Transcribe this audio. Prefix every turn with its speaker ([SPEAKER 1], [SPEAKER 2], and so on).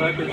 [SPEAKER 1] Давай, пять,